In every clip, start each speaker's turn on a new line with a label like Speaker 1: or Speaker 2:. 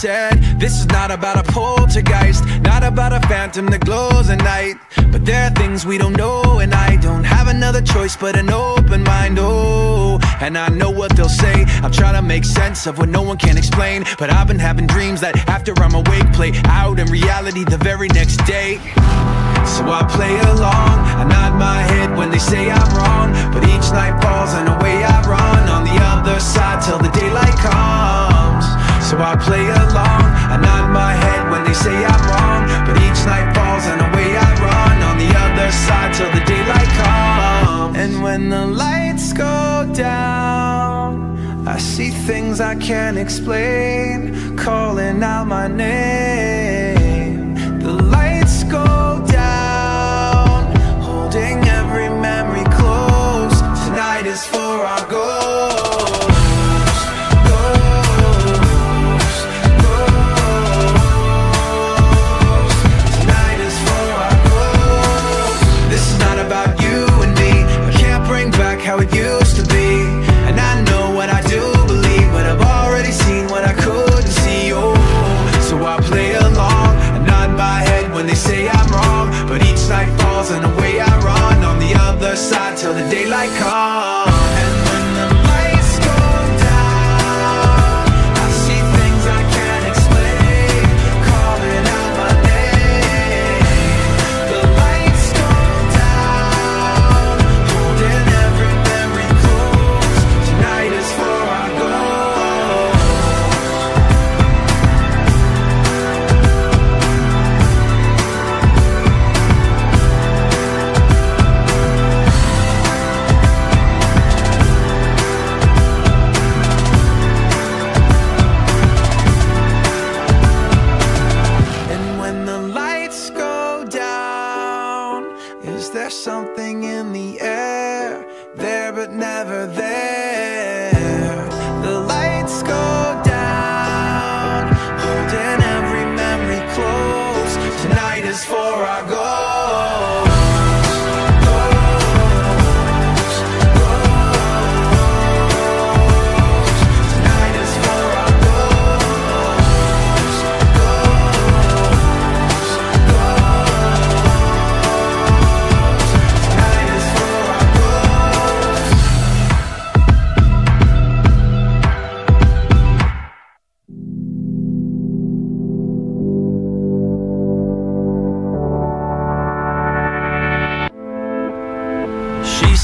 Speaker 1: said, This is not about a poltergeist, not about a phantom that glows at night. But there are things we don't know, and I don't have another choice but an open mind. Oh, and I know what they'll say. I'm trying to make sense of what no one can explain. But I've been having dreams that after I'm awake, play out in reality the very next day. So I play along, I nod my head when they say I'm wrong. But each night falls and away I run on the other side till the comes. So I play along, I nod my head when they say I'm wrong. But each night falls and away I run on the other side till the daylight comes. And when the lights go down, I see things I can't explain, calling out my name. The lights go down, holding every memory close. Tonight is for our ghosts. Is there something in the air? There but never there. The lights go down, holding every memory close. Tonight is for our ghosts.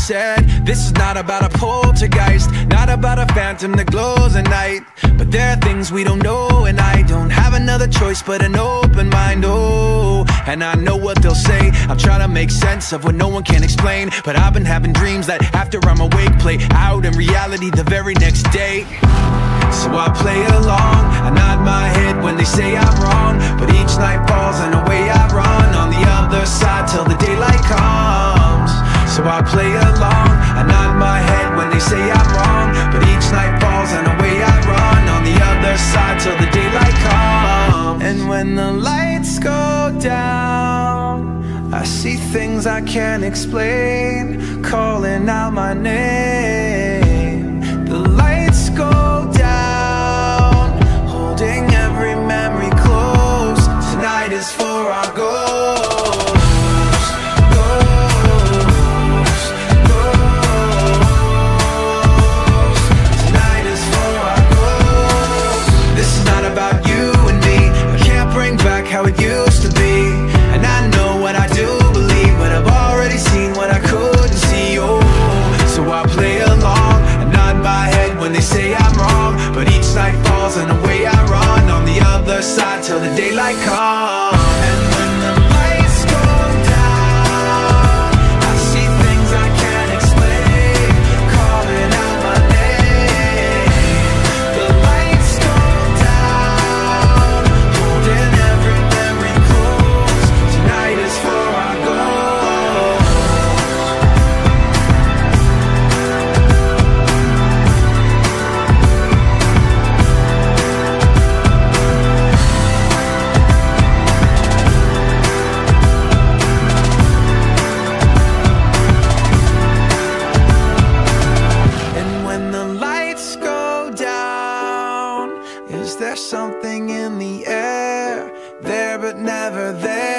Speaker 1: Said, This is not about a poltergeist, not about a phantom that glows at night. But there are things we don't know, and I don't have another choice but an open mind. Oh, and I know what they'll say. I'm trying to make sense of what no one can explain. But I've been having dreams that after I'm awake, play out in reality the very next day. So I play along, I nod my head when they say I'm wrong. But each night falls in a way I see things I can't explain, calling out my name. The lights go down, holding every memory close. Tonight is for our ghosts. Ghosts, ghosts. Tonight but never there